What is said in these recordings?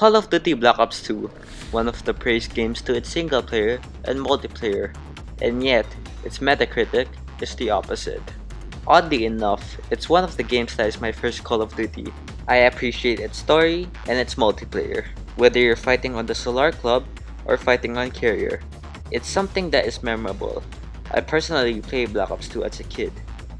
Call of Duty Black Ops 2, one of the praised games to its single player and multiplayer, and yet its Metacritic is the opposite. Oddly enough, it's one of the games that is my first Call of Duty. I appreciate its story and its multiplayer, whether you're fighting on the Solar Club or fighting on Carrier. It's something that is memorable. I personally played Black Ops 2 as a kid,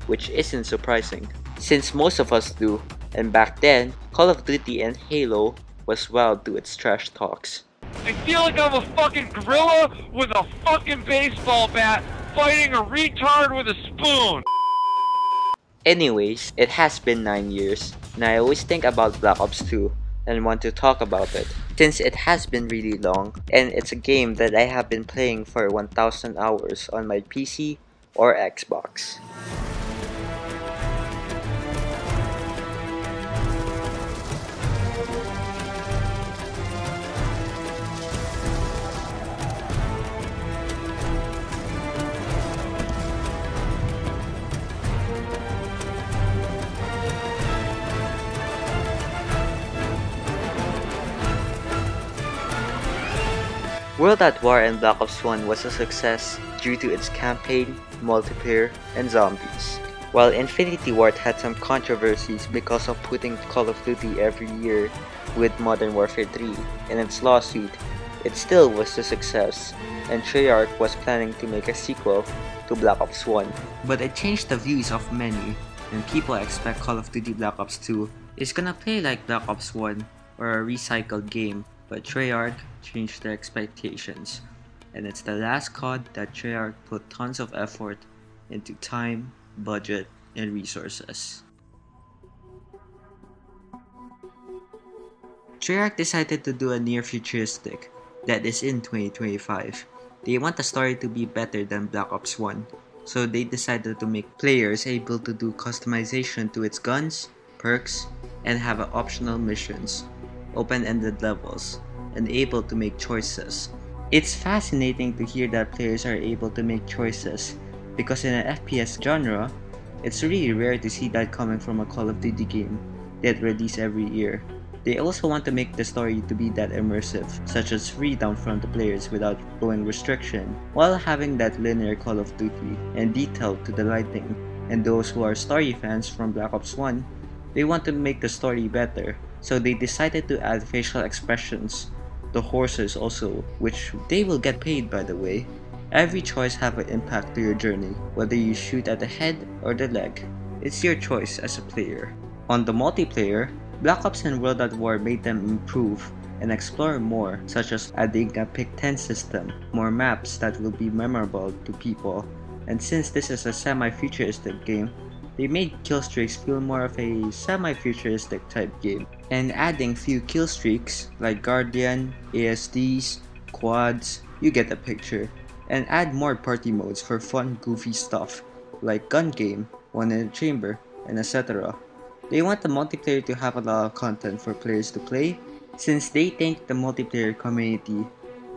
which isn't surprising, since most of us do, and back then, Call of Duty and Halo was wild to its trash talks. I feel like I'm a fucking gorilla with a fucking baseball bat fighting a retard with a spoon. Anyways, it has been 9 years, and I always think about Black Ops 2 and want to talk about it, since it has been really long, and it's a game that I have been playing for 1000 hours on my PC or Xbox. World at War and Black Ops 1 was a success due to its campaign, multiplayer, and zombies. While Infinity Ward had some controversies because of putting Call of Duty every year with Modern Warfare 3 in its lawsuit, it still was a success, and Treyarch was planning to make a sequel to Black Ops 1. But it changed the views of many, and people expect Call of Duty Black Ops 2 is gonna play like Black Ops 1 or a recycled game but Treyarch changed their expectations, and it's the last COD that Treyarch put tons of effort into time, budget, and resources. Treyarch decided to do a near futuristic that is in 2025. They want the story to be better than Black Ops 1, so they decided to make players able to do customization to its guns, perks, and have optional missions open-ended levels, and able to make choices. It's fascinating to hear that players are able to make choices, because in an FPS genre, it's really rare to see that coming from a Call of Duty game that release every year. They also want to make the story to be that immersive, such as freedom from the players without blowing restriction, while having that linear Call of Duty and detail to the lighting. And those who are story fans from Black Ops 1, they want to make the story better, so they decided to add facial expressions, the horses also, which they will get paid by the way. Every choice have an impact to your journey, whether you shoot at the head or the leg. It's your choice as a player. On the multiplayer, Black Ops and World at War made them improve and explore more, such as adding a pick 10 system, more maps that will be memorable to people, and since this is a semi-futuristic game, they made killstreaks feel more of a semi-futuristic type game, and adding few killstreaks like Guardian, ASDs, quads, you get the picture, and add more party modes for fun goofy stuff like gun game, one in a chamber, and etc. They want the multiplayer to have a lot of content for players to play since they think the multiplayer community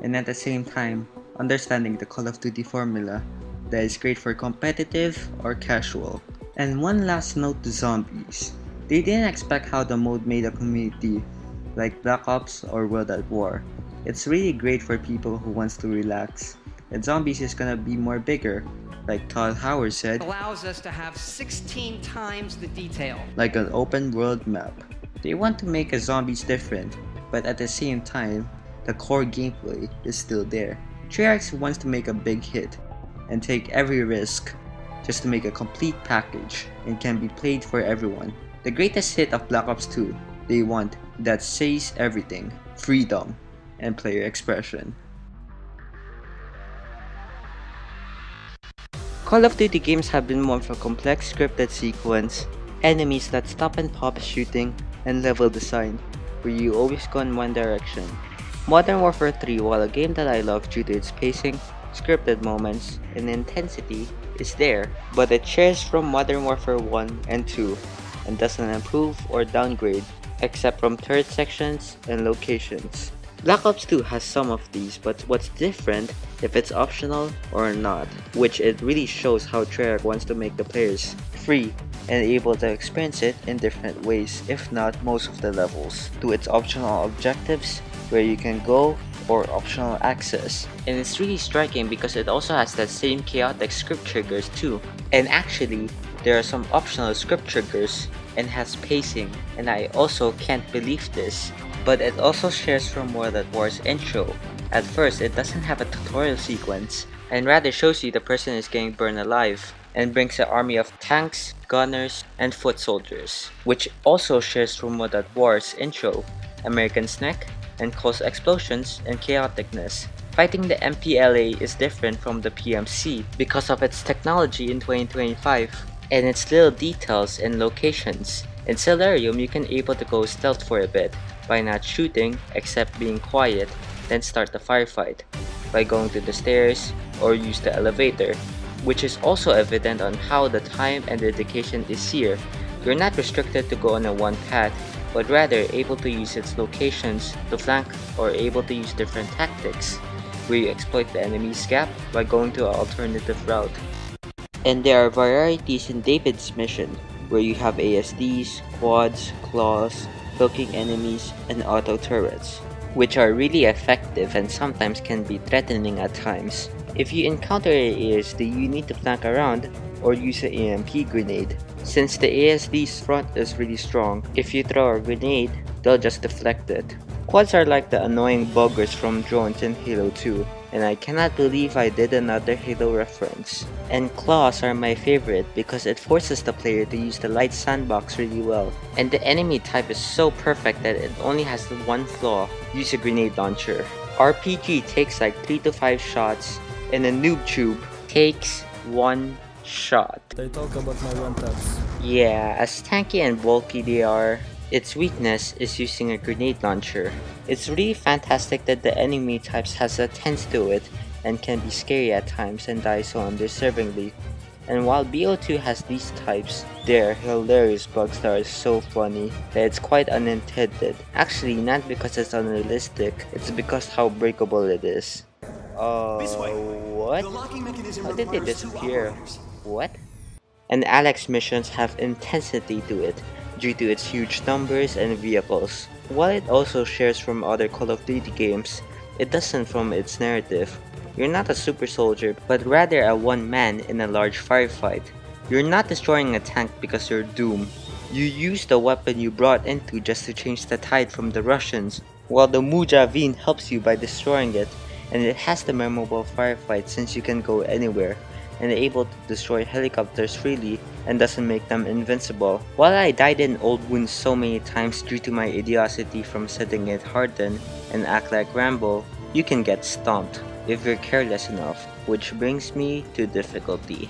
and at the same time understanding the Call of Duty formula that is great for competitive or casual. And one last note to zombies. They didn't expect how the mode made a community like Black Ops or World at War. It's really great for people who wants to relax. And zombies is gonna be more bigger, like Todd Howard said. Allows us to have 16 times the detail. Like an open world map. They want to make a zombies different, but at the same time, the core gameplay is still there. Treyarch wants to make a big hit and take every risk just to make a complete package and can be played for everyone. The greatest hit of Black Ops 2 they want that says everything, freedom, and player expression. Call of Duty games have been more for complex scripted sequence, enemies that stop and pop shooting, and level design, where you always go in one direction. Modern Warfare 3, while a game that I love due to its pacing, scripted moments, and intensity, is there, but it shares from Modern Warfare 1 and 2 and doesn't improve or downgrade except from turret sections and locations. Black Ops 2 has some of these, but what's different if it's optional or not, which it really shows how Treyarch wants to make the players free and able to experience it in different ways, if not most of the levels, to its optional objectives, where you can go, or optional access. And it's really striking because it also has that same chaotic script triggers too. And actually, there are some optional script triggers and has pacing, and I also can't believe this. But it also shares from World at War's intro. At first, it doesn't have a tutorial sequence, and rather shows you the person is getting burned alive, and brings an army of tanks, gunners, and foot soldiers, which also shares from World at War's intro, American neck, and cause explosions and chaoticness. Fighting the MPLA is different from the PMC because of its technology in 2025 and its little details and locations. In Celerium, you can able to go stealth for a bit by not shooting except being quiet, then start the firefight by going to the stairs or use the elevator, which is also evident on how the time and dedication is here. You're not restricted to go on a one path, but rather able to use its locations to flank or able to use different tactics, where you exploit the enemy's gap by going to an alternative route. And there are varieties in David's mission, where you have ASDs, quads, claws, hooking enemies, and auto turrets, which are really effective and sometimes can be threatening at times. If you encounter an ASD, you need to flank around or use an EMP grenade. Since the ASD's front is really strong, if you throw a grenade, they'll just deflect it. Quads are like the annoying buggers from drones in Halo 2, and I cannot believe I did another Halo reference. And claws are my favorite because it forces the player to use the light sandbox really well. And the enemy type is so perfect that it only has one flaw, use a grenade launcher. RPG takes like 3 to 5 shots, and a noob tube takes 1 shot. They talk about my one taps. Yeah, as tanky and bulky they are, its weakness is using a grenade launcher. It's really fantastic that the enemy types has a tense to it and can be scary at times and die so undeservingly. And while BO2 has these types, their hilarious bugs that are so funny that it's quite unintended. Actually, not because it's unrealistic, it's because how breakable it is. Uh, what? How did they disappear? What? And Alex missions have intensity to it due to its huge numbers and vehicles. While it also shares from other Call of Duty games, it doesn't from its narrative. You're not a super soldier, but rather a one man in a large firefight. You're not destroying a tank because you're Doom. You use the weapon you brought into just to change the tide from the Russians, while the Mujahideen helps you by destroying it, and it has the memorable firefight since you can go anywhere and able to destroy helicopters freely and doesn't make them invincible. While I died in old wounds so many times due to my idiocy from setting it harden and act like Rambo, you can get stomped if you're careless enough, which brings me to difficulty.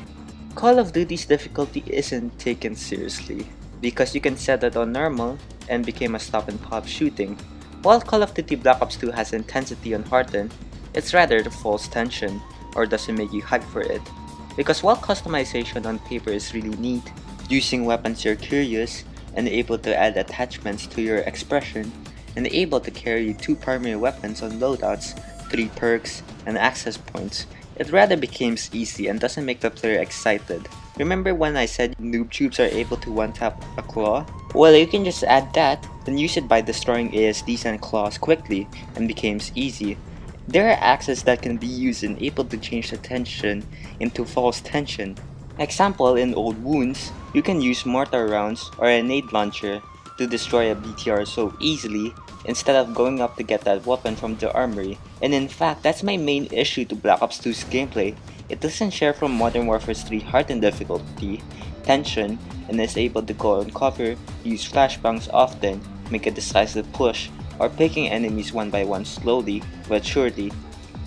Call of Duty's difficulty isn't taken seriously, because you can set it on normal and became a stop and pop shooting. While Call of Duty Black Ops 2 has intensity on harden, it's rather the false tension, or doesn't make you hype for it. Because while customization on paper is really neat, using weapons you're curious, and able to add attachments to your expression, and able to carry two primary weapons on loadouts, three perks, and access points, it rather becomes easy and doesn't make the player excited. Remember when I said noob tubes are able to one-tap a claw? Well, you can just add that, then use it by destroying ASDs and claws quickly, and becomes easy. There are axes that can be used and able to change the tension into false tension. Example, in old wounds, you can use mortar rounds or a nade launcher to destroy a BTR so easily instead of going up to get that weapon from the armory. And in fact, that's my main issue to Black Ops 2's gameplay. It doesn't share from Modern Warfare 3 hardened difficulty, tension, and is able to go on cover, use flashbangs often, make a decisive push, or picking enemies one by one slowly but surely.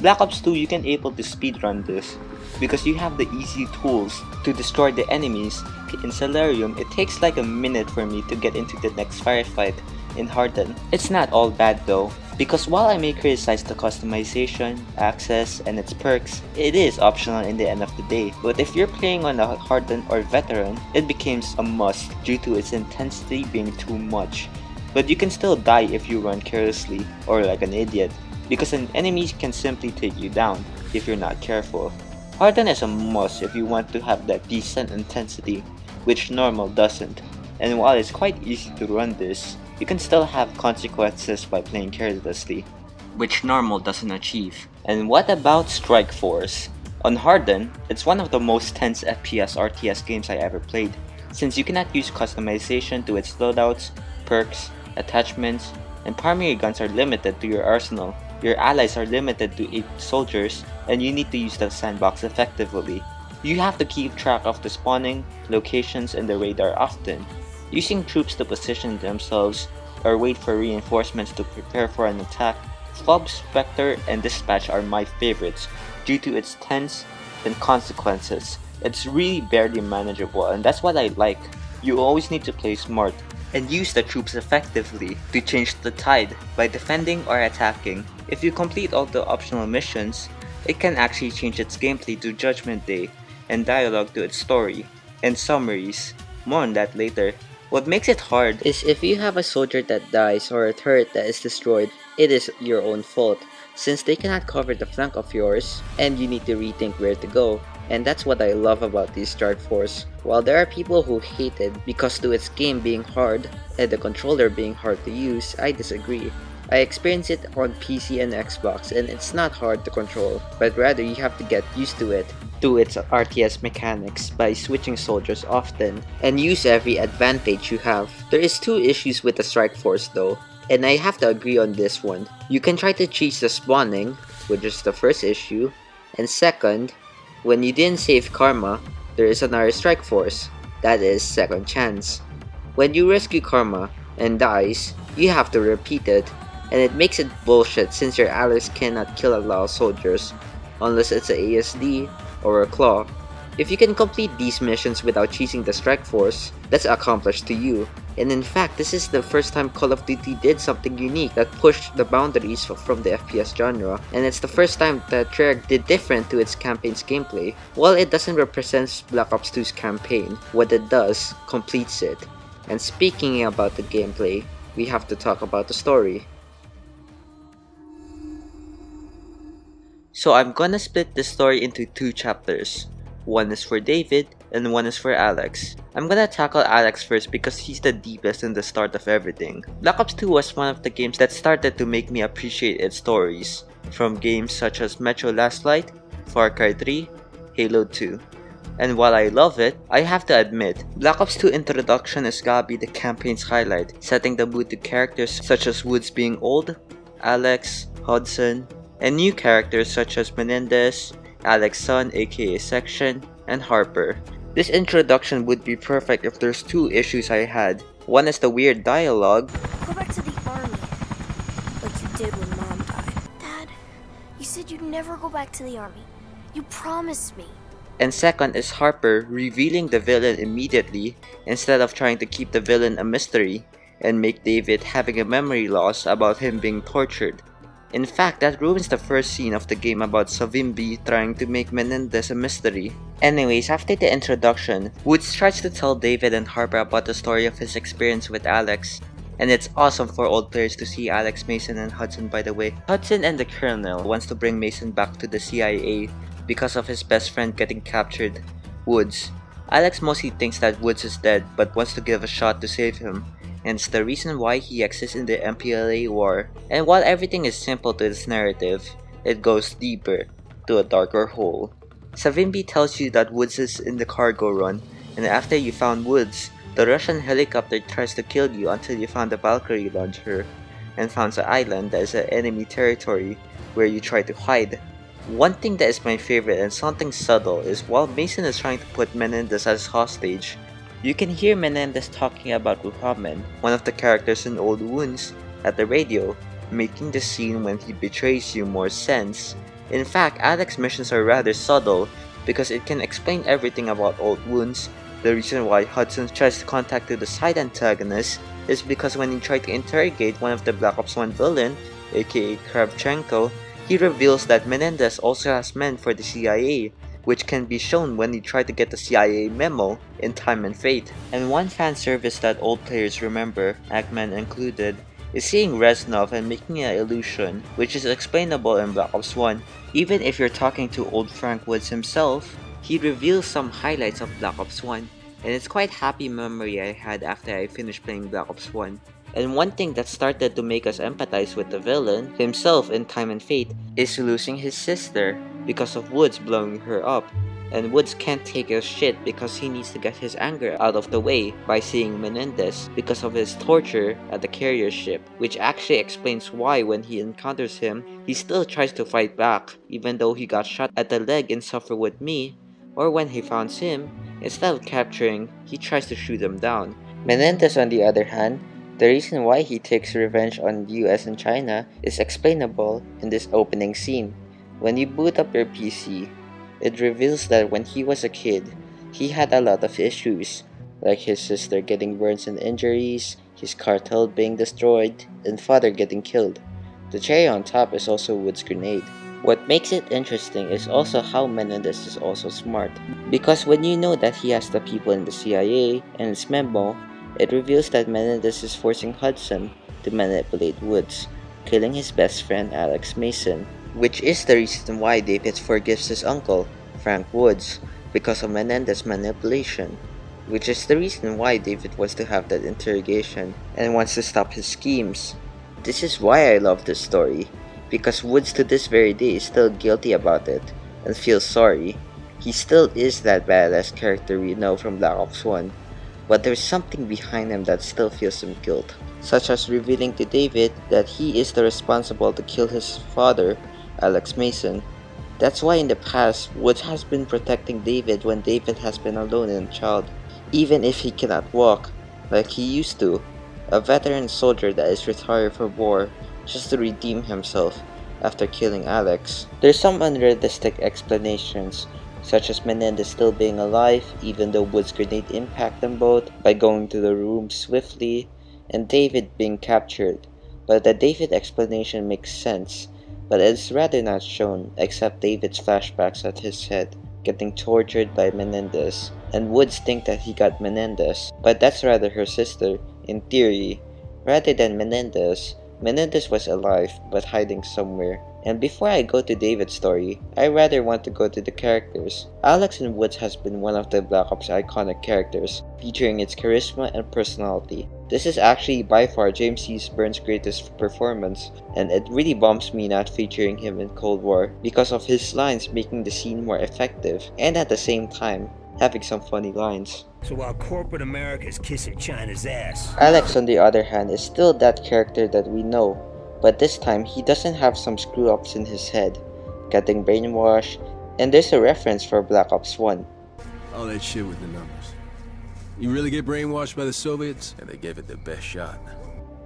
Black Ops 2 you can able to speedrun this because you have the easy tools to destroy the enemies. In Celerium, it takes like a minute for me to get into the next firefight in Harden. It's not all bad though, because while I may criticize the customization, access, and its perks, it is optional in the end of the day. But if you're playing on a Harden or Veteran, it becomes a must due to its intensity being too much. But you can still die if you run carelessly or like an idiot, because an enemy can simply take you down if you're not careful. Harden is a must if you want to have that decent intensity, which normal doesn't. And while it's quite easy to run this, you can still have consequences by playing carelessly, which normal doesn't achieve. And what about Strike Force? On Harden, it's one of the most tense FPS RTS games I ever played, since you cannot use customization to its loadouts, perks, attachments, and primary guns are limited to your arsenal. Your allies are limited to 8 soldiers, and you need to use the sandbox effectively. You have to keep track of the spawning, locations, and the radar often, using troops to position themselves or wait for reinforcements to prepare for an attack. FoB, Spectre, and Dispatch are my favorites due to its tense and consequences. It's really barely manageable, and that's what I like. You always need to play smart and use the troops effectively to change the tide by defending or attacking. If you complete all the optional missions, it can actually change its gameplay to Judgment Day and dialogue to its story and summaries. More on that later. What makes it hard is if you have a soldier that dies or a turret that is destroyed, it is your own fault since they cannot cover the flank of yours and you need to rethink where to go. And that's what I love about this Strike Force. While there are people who hate it because to its game being hard and the controller being hard to use, I disagree. I experienced it on PC and Xbox and it's not hard to control, but rather you have to get used to it to its RTS mechanics by switching soldiers often and use every advantage you have. There is two issues with the Strike Force though, and I have to agree on this one. You can try to cheat the spawning, which is the first issue, and second, when you didn't save Karma, there is another Strike Force, that is Second Chance. When you rescue Karma and dies, you have to repeat it, and it makes it bullshit since your allies cannot kill a lot of soldiers, unless it's a ASD or a Claw. If you can complete these missions without cheating the Strike Force, that's accomplished to you. And in fact, this is the first time Call of Duty did something unique that pushed the boundaries from the FPS genre, and it's the first time that Treyarch did different to its campaign's gameplay. While it doesn't represent Black Ops 2's campaign, what it does completes it. And speaking about the gameplay, we have to talk about the story. So I'm gonna split the story into two chapters. One is for David, and one is for Alex. I'm gonna tackle Alex first because he's the deepest in the start of everything. Black Ops 2 was one of the games that started to make me appreciate its stories, from games such as Metro Last Light, Far Cry 3, Halo 2. And while I love it, I have to admit, Black Ops 2 introduction is gotta be the campaign's highlight, setting the mood to characters such as Woods being old, Alex, Hudson, and new characters such as Menendez, Alex Sun aka Section, and Harper. This introduction would be perfect if there's two issues I had. One is the weird dialogue. Go back to the army, like you did when Mom died. Dad, you said you'd never go back to the army. You promised me. And second is Harper revealing the villain immediately instead of trying to keep the villain a mystery and make David having a memory loss about him being tortured. In fact, that ruins the first scene of the game about Savimbi trying to make Menendez a mystery. Anyways, after the introduction, Woods tries to tell David and Harper about the story of his experience with Alex. And it's awesome for old players to see Alex Mason and Hudson by the way. Hudson and the Colonel wants to bring Mason back to the CIA because of his best friend getting captured, Woods. Alex mostly thinks that Woods is dead but wants to give a shot to save him and it's the reason why he exists in the MPLA war. And while everything is simple to this narrative, it goes deeper, to a darker hole. Savimbi tells you that Woods is in the cargo run, and after you found Woods, the Russian helicopter tries to kill you until you found the Valkyrie launcher, and found an island that is an enemy territory where you try to hide. One thing that is my favorite and something subtle is while Mason is trying to put Menendez as hostage, you can hear Menendez talking about Muhammad, one of the characters in Old Wounds, at the radio, making the scene when he betrays you more sense. In fact, Alex's missions are rather subtle because it can explain everything about Old Wounds. The reason why Hudson tries to contact the side antagonist is because when he tried to interrogate one of the Black Ops 1 villain, aka Kravchenko, he reveals that Menendez also has men for the CIA, which can be shown when you try to get the CIA memo in Time and Fate. And one fan service that old players remember, Eggman included, is seeing Reznov and making an illusion, which is explainable in Black Ops 1. Even if you're talking to old Frank Woods himself, he reveals some highlights of Black Ops 1, and it's quite a happy memory I had after I finished playing Black Ops 1. And one thing that started to make us empathize with the villain, himself in Time and Fate, is losing his sister because of Woods blowing her up. And Woods can't take his shit because he needs to get his anger out of the way by seeing Menendez because of his torture at the carrier ship, which actually explains why when he encounters him, he still tries to fight back, even though he got shot at the leg in Suffer With Me, or when he finds him, instead of capturing, he tries to shoot him down. Menendez on the other hand, the reason why he takes revenge on US and China is explainable in this opening scene. When you boot up your PC, it reveals that when he was a kid, he had a lot of issues, like his sister getting burns and injuries, his cartel being destroyed, and father getting killed. The cherry on top is also Wood's grenade. What makes it interesting is also how Menendez is also smart. Because when you know that he has the people in the CIA and its memo, it reveals that Menendez is forcing Hudson to manipulate Woods, killing his best friend Alex Mason which is the reason why David forgives his uncle, Frank Woods, because of Menendez's manipulation, which is the reason why David wants to have that interrogation and wants to stop his schemes. This is why I love this story, because Woods to this very day is still guilty about it and feels sorry. He still is that badass character we know from Black Ops 1, but there's something behind him that still feels some guilt, such as revealing to David that he is the responsible to kill his father Alex Mason. That's why in the past, Woods has been protecting David when David has been alone and a child, even if he cannot walk, like he used to. A veteran soldier that is retired from war just to redeem himself after killing Alex. There's some unrealistic explanations, such as Menendez still being alive even though Woods' grenade impacted them both by going to the room swiftly, and David being captured. But the David explanation makes sense but it is rather not shown except David's flashbacks at his head getting tortured by Menendez, and Woods think that he got Menendez, but that's rather her sister, in theory. Rather than Menendez, Menendez was alive but hiding somewhere. And before I go to David's story, I rather want to go to the characters. Alex and Woods has been one of the Black Ops iconic characters, featuring its charisma and personality. This is actually by far James C. Burns' greatest performance, and it really bumps me not featuring him in Cold War because of his lines making the scene more effective, and at the same time, having some funny lines. So while corporate America is kissing China's ass, Alex on the other hand is still that character that we know, but this time he doesn't have some screw ups in his head, getting brainwashed, and there's a reference for Black Ops 1. All that shit with the numbers. You really get brainwashed by the Soviets? And they gave it the best shot.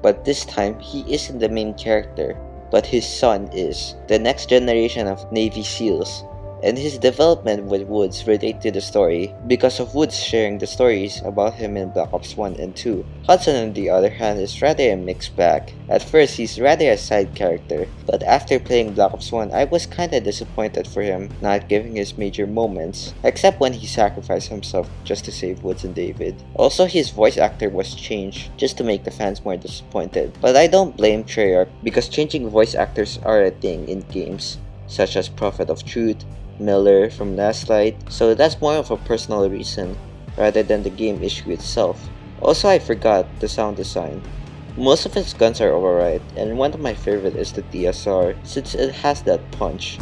But this time, he isn't the main character, but his son is. The next generation of Navy SEALs and his development with Woods relate to the story because of Woods sharing the stories about him in Black Ops 1 and 2. Hudson on the other hand is rather a mixed bag. At first he's rather a side character, but after playing Black Ops 1 I was kinda disappointed for him not giving his major moments, except when he sacrificed himself just to save Woods and David. Also his voice actor was changed just to make the fans more disappointed, but I don't blame Treyarch because changing voice actors are a thing in games such as Prophet of Truth, Miller from Last Light, so that's more of a personal reason rather than the game issue itself. Also, I forgot the sound design. Most of its guns are alright, and one of my favorite is the DSR since it has that punch.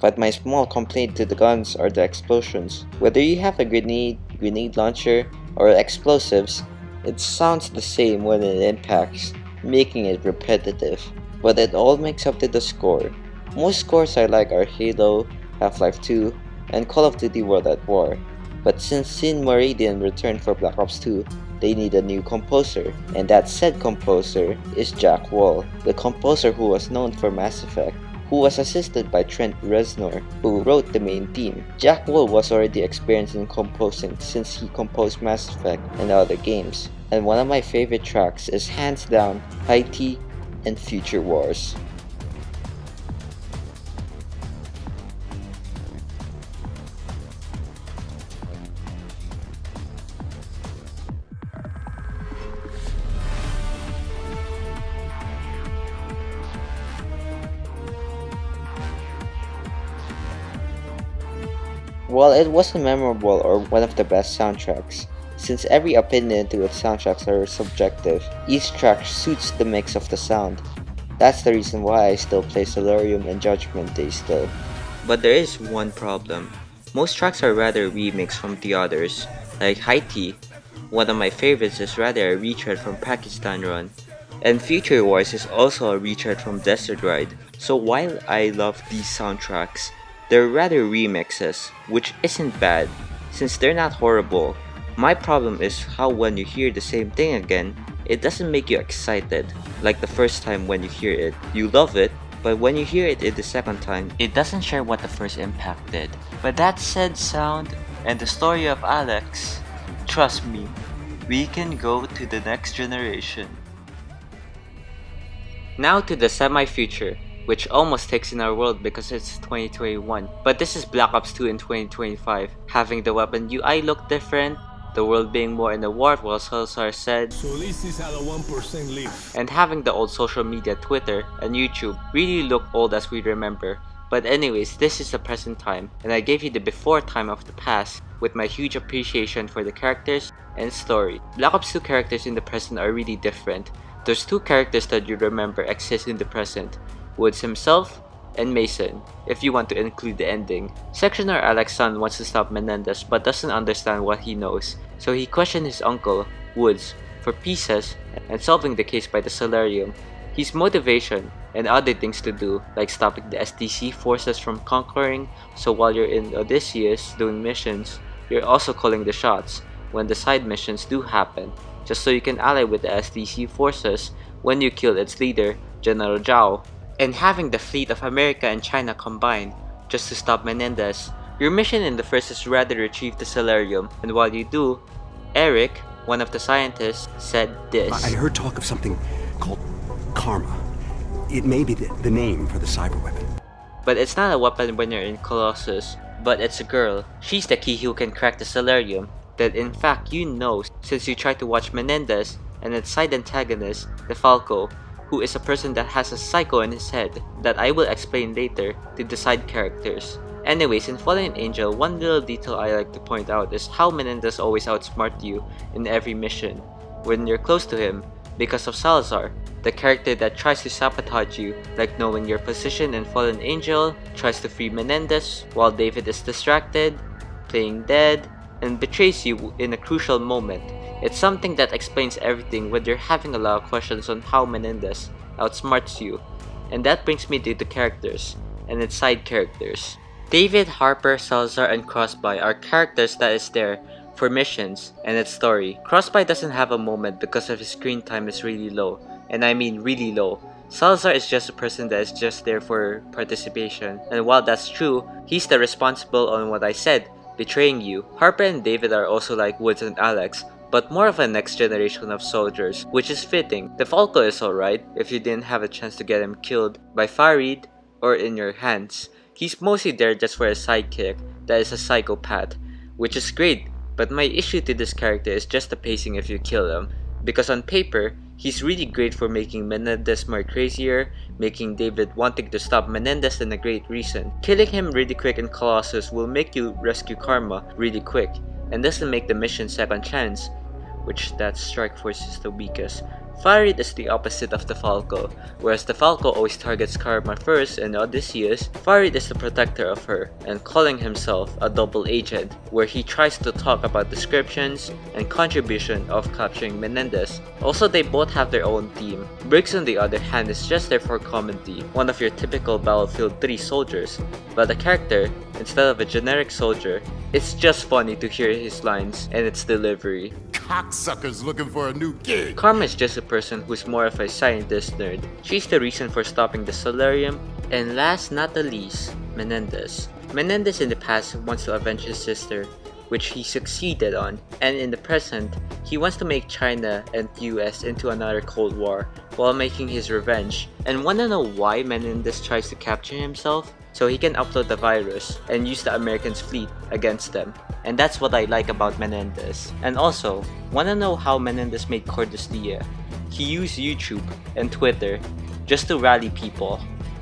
But my small complaint to the guns are the explosions. Whether you have a grenade, grenade launcher, or explosives, it sounds the same when it impacts, making it repetitive but it all makes up to the score. Most scores I like are Halo, Half-Life 2, and Call of Duty World at War. But since Sean Murray didn't returned for Black Ops 2, they need a new composer, and that said composer is Jack Wall, the composer who was known for Mass Effect, who was assisted by Trent Reznor, who wrote the main theme. Jack Wall was already experienced in composing since he composed Mass Effect and other games, and one of my favorite tracks is hands down Haiti and future wars. Well, it was a memorable or one of the best soundtracks since every opinion to its soundtracks are subjective, each track suits the mix of the sound. That's the reason why I still play Celerium and Judgment Day still. But there is one problem. Most tracks are rather remixed from the others, like Haiti. One of my favorites is rather a retread from Pakistan Run, and Future Wars is also a retread from Desert Ride. So while I love these soundtracks, they're rather remixes, which isn't bad, since they're not horrible. My problem is how when you hear the same thing again, it doesn't make you excited. Like the first time when you hear it, you love it, but when you hear it the second time, it doesn't share what the first impact did. But that said sound and the story of Alex, trust me, we can go to the next generation. Now to the semi-future, which almost takes in our world because it's 2021. But this is Black Ops 2 in 2025, having the weapon UI look different, the world being more in the war while Salazar said, So at least he's had a 1% leave. and having the old social media Twitter and YouTube really look old as we remember. But anyways, this is the present time, and I gave you the before time of the past with my huge appreciation for the characters and story. Black Ops 2 characters in the present are really different. There's two characters that you remember exist in the present, Woods himself and Mason, if you want to include the ending. Sectioner Alex Sun wants to stop Menendez but doesn't understand what he knows, so he questions his uncle, Woods, for pieces and solving the case by the Celerium. His motivation and other things to do, like stopping the SDC forces from conquering, so while you're in Odysseus doing missions, you're also calling the shots when the side missions do happen, just so you can ally with the SDC forces when you kill its leader, General Zhao and having the fleet of America and China combined just to stop Menendez. Your mission in the first is rather to retrieve the Celerium, and while you do, Eric, one of the scientists, said this. I heard talk of something called Karma. It may be the, the name for the cyber weapon. But it's not a weapon when you're in Colossus, but it's a girl. She's the key who can crack the Celerium, that in fact you know since you tried to watch Menendez and its side antagonist, DeFalco, who is a person that has a psycho in his head that I will explain later to the side characters. Anyways, in Fallen Angel, one little detail I like to point out is how Menendez always outsmart you in every mission when you're close to him because of Salazar, the character that tries to sabotage you, like knowing your position in Fallen Angel, tries to free Menendez while David is distracted, playing dead, and betrays you in a crucial moment. It's something that explains everything when you're having a lot of questions on how Menendez outsmarts you. And that brings me to the characters, and its side characters. David, Harper, Salazar, and Crosby are characters that is there for missions and its story. Crosby doesn't have a moment because of his screen time is really low, and I mean really low. Salazar is just a person that is just there for participation, and while that's true, he's the responsible on what I said, betraying you. Harper and David are also like Woods and Alex, but more of a next generation of soldiers, which is fitting. The Falco is alright if you didn't have a chance to get him killed by Farid or in your hands. He's mostly there just for a sidekick that is a psychopath, which is great, but my issue to this character is just the pacing if you kill him. Because on paper, he's really great for making Menendez more crazier, making David wanting to stop Menendez in a great reason. Killing him really quick in Colossus will make you rescue Karma really quick, and doesn't make the mission second chance, which that Strike Force is the weakest. Farid is the opposite of DeFalco, whereas DeFalco always targets Karma first and Odysseus, Farid is the protector of her, and calling himself a double agent, where he tries to talk about descriptions and contribution of capturing Menendez. Also, they both have their own theme. Briggs on the other hand is just there for comedy, one of your typical Battlefield 3 soldiers, but the character, instead of a generic soldier, it's just funny to hear his lines and its delivery. Cocksuckers looking for a new gig. Karma is just a person who's more of a scientist nerd. She's the reason for stopping the Celerium. And last not the least, Menendez. Menendez in the past wants to avenge his sister, which he succeeded on, and in the present, he wants to make China and US into another Cold War while making his revenge. And wanna know why Menendez tries to capture himself? So he can upload the virus and use the Americans' fleet against them. And that's what I like about Menendez. And also, wanna know how Menendez made Cordis Die? He used YouTube and Twitter just to rally people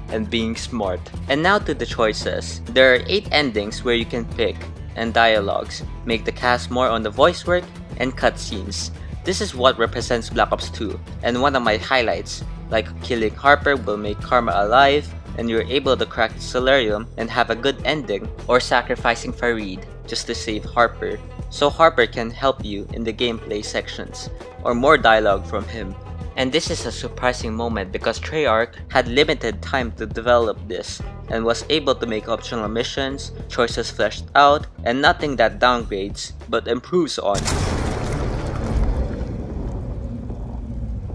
and being smart. And now to the choices. There are 8 endings where you can pick and dialogues, make the cast more on the voice work and cutscenes. This is what represents Black Ops 2, and one of my highlights, like killing Harper will make Karma alive, and you're able to crack the Celerium and have a good ending, or sacrificing Farid just to save Harper, so Harper can help you in the gameplay sections, or more dialogue from him. And this is a surprising moment because Treyarch had limited time to develop this and was able to make optional missions, choices fleshed out, and nothing that downgrades but improves on.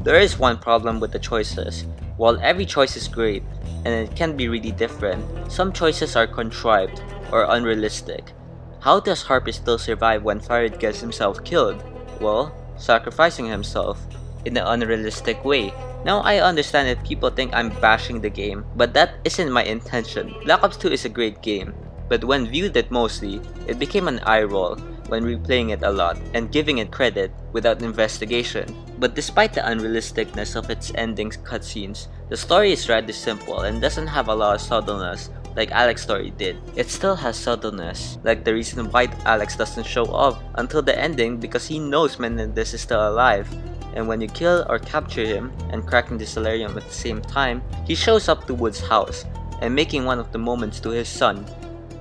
There is one problem with the choices. While every choice is great, and it can be really different, some choices are contrived or unrealistic. How does Harper still survive when Farid gets himself killed? Well, sacrificing himself in an unrealistic way. Now I understand that people think I'm bashing the game, but that isn't my intention. Black Ops 2 is a great game, but when viewed it mostly, it became an eye roll when replaying it a lot and giving it credit without investigation. But despite the unrealisticness of its endings cutscenes, the story is rather simple and doesn't have a lot of subtleness like Alex's story did. It still has subtleness, like the reason why Alex doesn't show up until the ending because he knows Menendez is still alive. And when you kill or capture him and cracking the Celerium at the same time, he shows up to Wood's house and making one of the moments to his son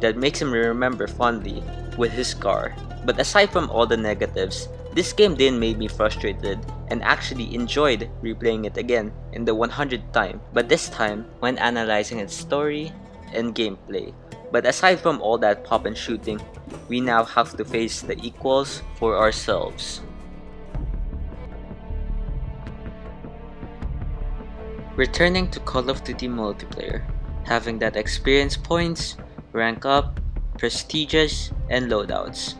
that makes him remember fondly with his scar. But aside from all the negatives, this game didn't make me frustrated and actually enjoyed replaying it again in the 100th time, but this time when analyzing its story and gameplay. But aside from all that pop and shooting, we now have to face the equals for ourselves. Returning to Call of Duty multiplayer, having that experience points, rank up, prestigious, and loadouts.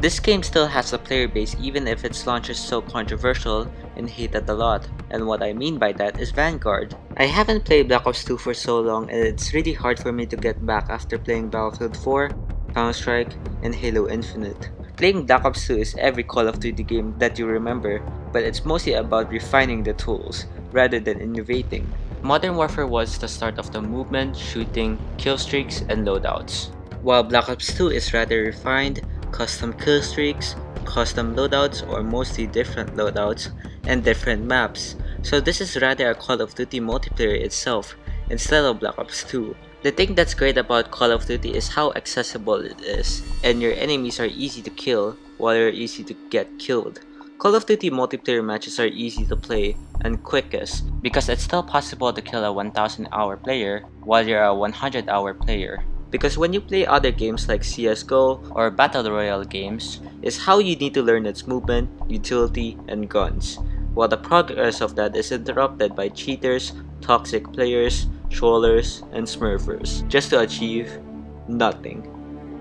This game still has a player base even if its launch is so controversial and hated a lot, and what I mean by that is Vanguard. I haven't played Black Ops 2 for so long and it's really hard for me to get back after playing Battlefield 4, Counter-Strike, and Halo Infinite. Playing Black Ops 2 is every Call of Duty game that you remember, but it's mostly about refining the tools, rather than innovating. Modern Warfare was the start of the movement, shooting, kill streaks, and loadouts. While Black Ops 2 is rather refined, custom kill streaks, custom loadouts or mostly different loadouts, and different maps. So this is rather a Call of Duty multiplayer itself, instead of Black Ops 2. The thing that's great about Call of Duty is how accessible it is, and your enemies are easy to kill, while you're easy to get killed. Call of Duty multiplayer matches are easy to play and quickest because it's still possible to kill a 1000 hour player while you're a 100 hour player. Because when you play other games like CSGO or Battle Royale games, is how you need to learn its movement, utility, and guns, while the progress of that is interrupted by cheaters, toxic players, trollers, and smurfers, just to achieve nothing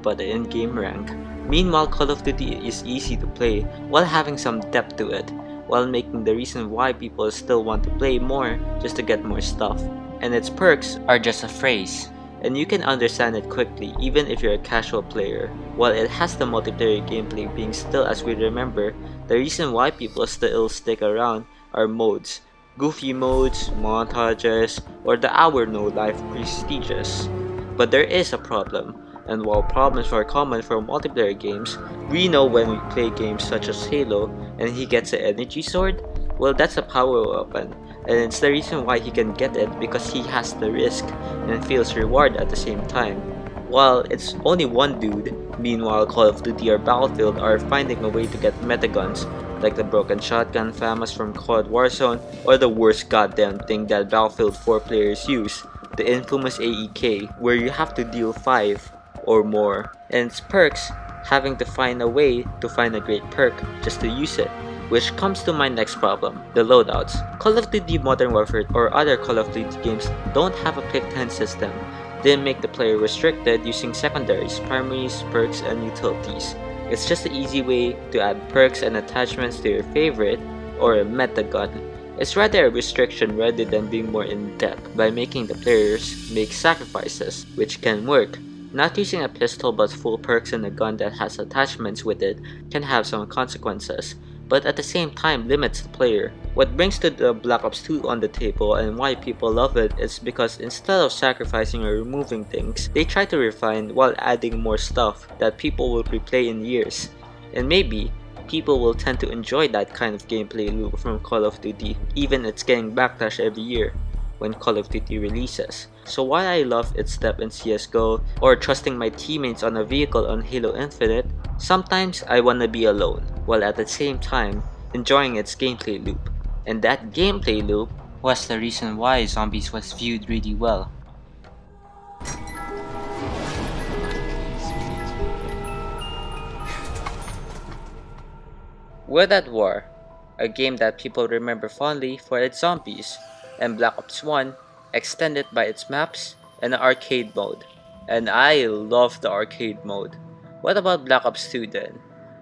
but the in-game rank. Meanwhile, Call of Duty is easy to play while having some depth to it, while making the reason why people still want to play more just to get more stuff. And its perks are just a phrase, and you can understand it quickly even if you're a casual player. While it has the multiplayer gameplay being still as we remember, the reason why people still stick around are modes. Goofy modes, montages, or the hour no life prestigious. But there is a problem and while problems are common for multiplayer games, we know when we play games such as Halo and he gets an energy sword, well that's a power weapon, and it's the reason why he can get it because he has the risk and feels reward at the same time. While it's only one dude, meanwhile Call of Duty or Battlefield are finding a way to get metaguns like the broken shotgun famous from COD Warzone or the worst goddamn thing that Battlefield 4 players use, the infamous AEK, where you have to deal 5 or more, and its perks having to find a way to find a great perk just to use it. Which comes to my next problem, the loadouts. Call of Duty Modern Warfare or other Call of Duty games don't have a pick 10 system. They make the player restricted using secondaries, primaries, perks, and utilities. It's just an easy way to add perks and attachments to your favorite or a meta gun. It's rather a restriction rather than being more in depth by making the players make sacrifices, which can work. Not using a pistol but full perks and a gun that has attachments with it can have some consequences, but at the same time limits the player. What brings to the Black Ops 2 on the table and why people love it is because instead of sacrificing or removing things, they try to refine while adding more stuff that people will replay in years. And maybe, people will tend to enjoy that kind of gameplay loop from Call of Duty, even it's getting backlash every year when Call of Duty releases. So while I love its step in CSGO or trusting my teammates on a vehicle on Halo Infinite, sometimes I wanna be alone, while at the same time enjoying its gameplay loop. And that gameplay loop was the reason why Zombies was viewed really well. World at War, a game that people remember fondly for its zombies, and Black Ops 1 extended by its maps and arcade mode. And I love the arcade mode. What about Black Ops 2 then?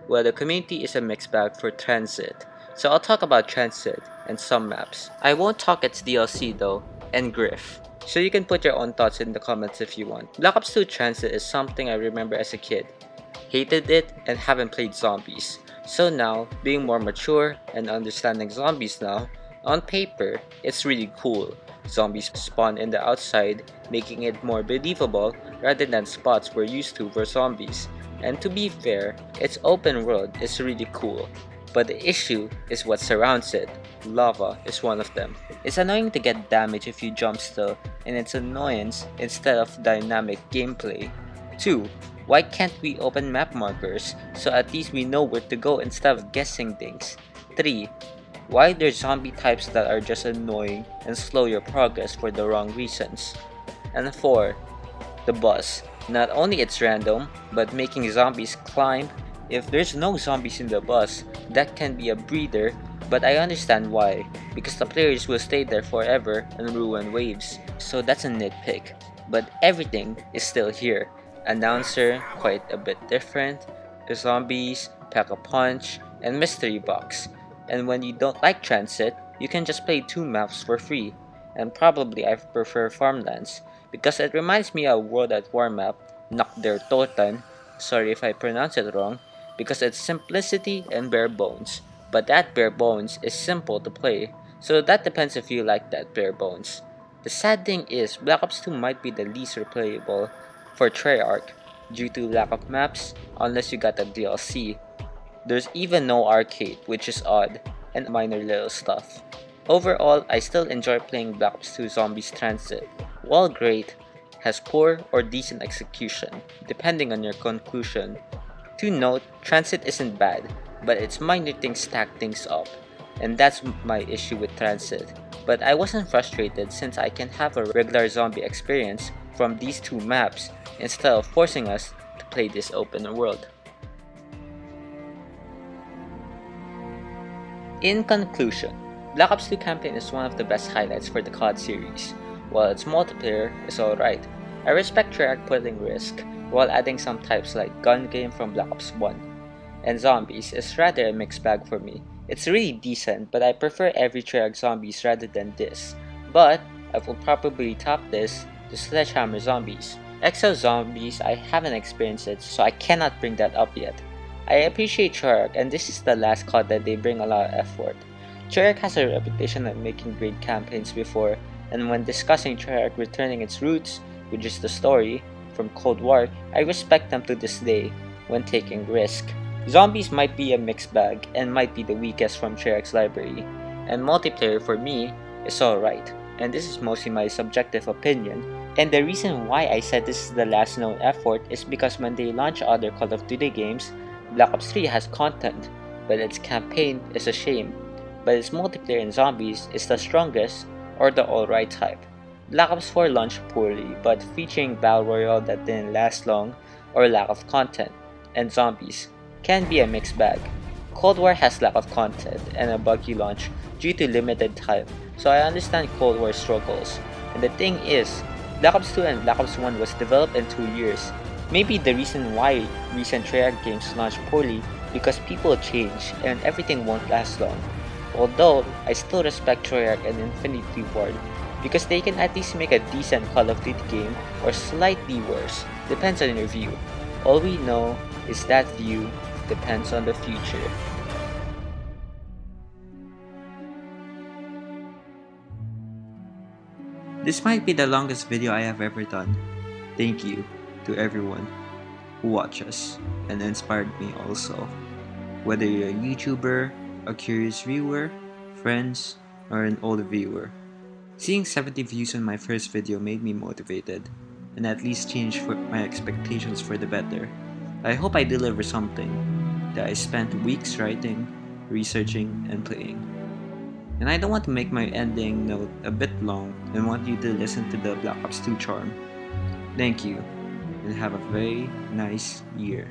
Well, the community is a mixed bag for Transit, so I'll talk about Transit and some maps. I won't talk its DLC though, and Grief. So you can put your own thoughts in the comments if you want. Black Ops 2 Transit is something I remember as a kid. Hated it and haven't played zombies. So now, being more mature and understanding zombies now, on paper, it's really cool. Zombies spawn in the outside, making it more believable rather than spots we're used to for zombies. And to be fair, its open world is really cool. But the issue is what surrounds it. Lava is one of them. It's annoying to get damage if you jump still, and it's annoyance instead of dynamic gameplay. 2. Why can't we open map markers so at least we know where to go instead of guessing things? 3. Why there's zombie types that are just annoying and slow your progress for the wrong reasons? And 4. The bus. Not only it's random, but making zombies climb. If there's no zombies in the bus, that can be a breather, but I understand why, because the players will stay there forever and ruin waves. So that's a nitpick. But everything is still here. Announcer, quite a bit different. The zombies, pack a punch, and mystery box and when you don't like transit, you can just play two maps for free. And probably I prefer Farmlands, because it reminds me of World at War map, Nacht der Toten, sorry if I pronounce it wrong, because it's simplicity and bare bones. But that bare bones is simple to play, so that depends if you like that bare bones. The sad thing is, Black Ops 2 might be the least replayable for Treyarch due to lack of maps unless you got a DLC there's even no arcade, which is odd, and minor little stuff. Overall, I still enjoy playing Black Ops 2 Zombies Transit. While great, has poor or decent execution, depending on your conclusion. To note, Transit isn't bad, but its minor things stack things up, and that's my issue with Transit. But I wasn't frustrated since I can have a regular zombie experience from these two maps instead of forcing us to play this open world. In conclusion, Black Ops 2 campaign is one of the best highlights for the COD series, while its multiplayer is alright. I respect Treyarch putting risk, while adding some types like gun game from Black Ops 1. And zombies is rather a mixed bag for me. It's really decent, but I prefer every Treyarch zombies rather than this. But, I will probably top this to Sledgehammer Zombies. Exo Zombies, I haven't experienced it, so I cannot bring that up yet. I appreciate Treyarch and this is the last COD that they bring a lot of effort. Treyarch has a reputation of making great campaigns before, and when discussing Treyarch returning its roots, which is the story, from Cold War, I respect them to this day when taking risk. Zombies might be a mixed bag and might be the weakest from Treyarch's library, and multiplayer for me is alright, and this is mostly my subjective opinion. And the reason why I said this is the last known effort is because when they launch other Call of Duty games, Black Ops 3 has content, but its campaign is a shame, but its multiplayer in zombies is the strongest or the alright type. Black Ops 4 launched poorly, but featuring Battle Royale that didn't last long or lack of content, and zombies can be a mixed bag. Cold War has lack of content and a buggy launch due to limited time, so I understand Cold War struggles. And the thing is, Black Ops 2 and Black Ops 1 was developed in 2 years, Maybe the reason why recent Treyarch games launch poorly because people change and everything won't last long. Although, I still respect Treyarch and Infinity Ward because they can at least make a decent Call of Duty game or slightly worse, depends on your view. All we know is that view depends on the future. This might be the longest video I have ever done. Thank you to everyone who watches and inspired me also. Whether you're a YouTuber, a curious viewer, friends, or an old viewer. Seeing 70 views on my first video made me motivated and at least changed my expectations for the better. I hope I deliver something that I spent weeks writing, researching, and playing. And I don't want to make my ending note a bit long and want you to listen to the Black Ops 2 charm. Thank you, and have a very nice year.